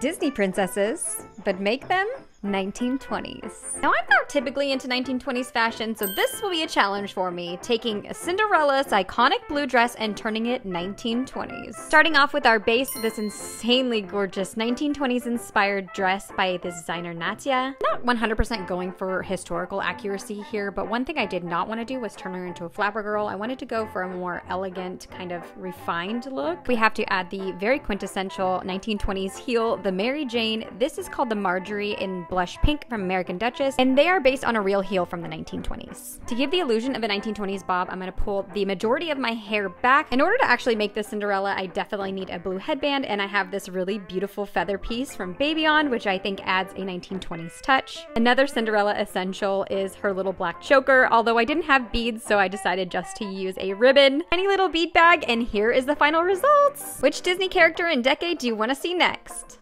Disney princesses, but make them 1920s. Now, I'm not typically into 1920s fashion, so this will be a challenge for me, taking Cinderella's iconic blue dress and turning it 1920s. Starting off with our base, this insanely gorgeous 1920s inspired dress by the designer Nataya. Not 100% going for historical accuracy here, but one thing I did not want to do was turn her into a flapper girl. I wanted to go for a more elegant, kind of refined look. We have to add the very quintessential 1920s heel, the Mary Jane. This is called the Marjorie in blush pink from American Duchess, and they are based on a real heel from the 1920s. To give the illusion of a 1920s bob, I'm going to pull the majority of my hair back. In order to actually make this Cinderella, I definitely need a blue headband, and I have this really beautiful feather piece from Babeyond, which I think adds a 1920s touch. Another Cinderella essential is her little black choker, although I didn't have beads, so I decided just to use a ribbon. Tiny little bead bag, and here is the final results! Which Disney character and decade do you want to see next?